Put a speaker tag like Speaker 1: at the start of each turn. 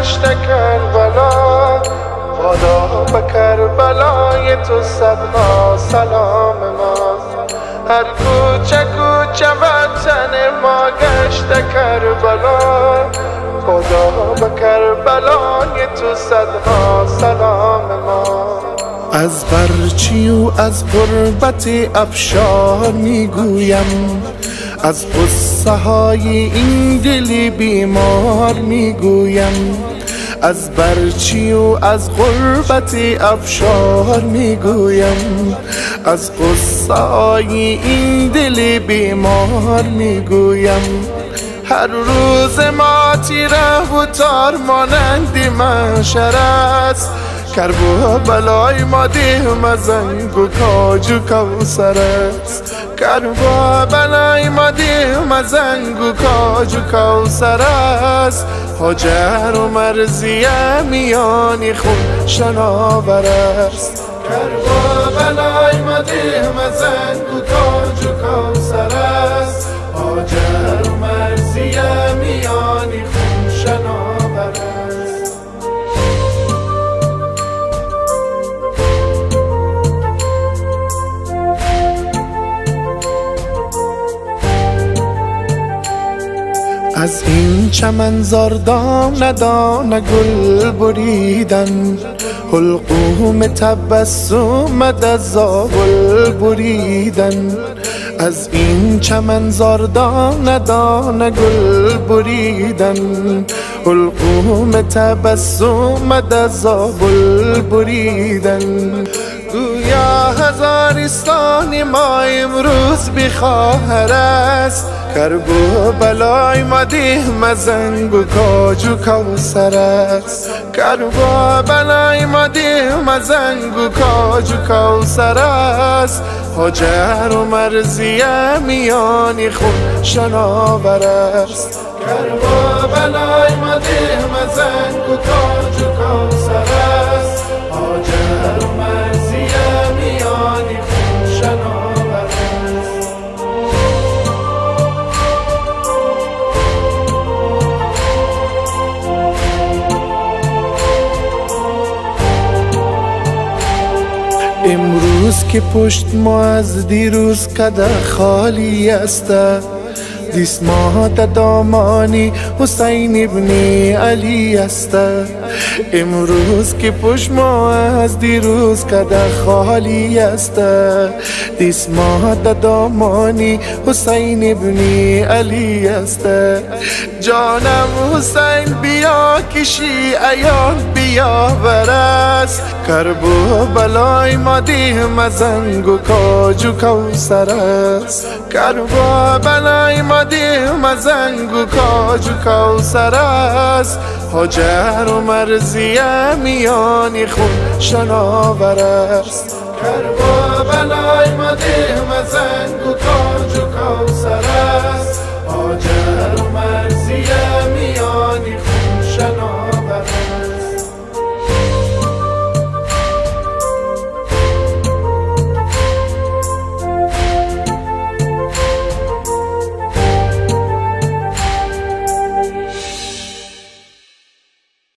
Speaker 1: گشت کربلا بالا به کربلای تو صدها سلام ما. هر کوچه کوچه وطن ما گشت کربلا خدا به کربلای تو صدها سلام ما. از برچی و از غربت افشار می‌گویم از قصه های این دلی بیمار می‌گویم. از برچی و از غربت افشار می‌گویم. از قصه های این دل بیمار می‌گویم. هر روز ما تیره و تار مانند است. کرب و بلای ما دیهم زنگ و کاج و کوسر است. کرب و بلای ما دیهم زنگ و کاج و کوسر است. حاجر و مرزیه میانی خون شناور است. کرب و بلای ما دیهم زنگ و کاج و کوسر از این چمن زاردان دانه گل بریدن. حلقوم تبسم از زابل بریدن. از این چمن زاردان دانه گل بریدن. حلقوم تبسم از زابل بریدن گویا هزارستان ما امروز بخواهر است. کرب و بلای ما دیهم زنگ و کاج و کوسر است. کرب بلای ما دیهم زنگ و کاج و کوسر است. حاجر و مرزیه میانی خون شناور است. کرب و بلای ما دیهم زنگ و کاج که پشت ما از دیروز کده خالی است. دیسما دامانی حسین ابن علی است. امروز که پشت ما از دیروز کده خالی است. دیسما دامانی حسین ابن علی است. جانم حسین بیا کشی ایان بیا برست کرب و بلای ما دیهم زنگ و کاج و کوسر است. کرب و بلای ما دیهم زنگ و کاج و کوسر است. حاجر و مرزیه میانی خون شناور است. کرب و بلای ما دیهم زنگ و کاج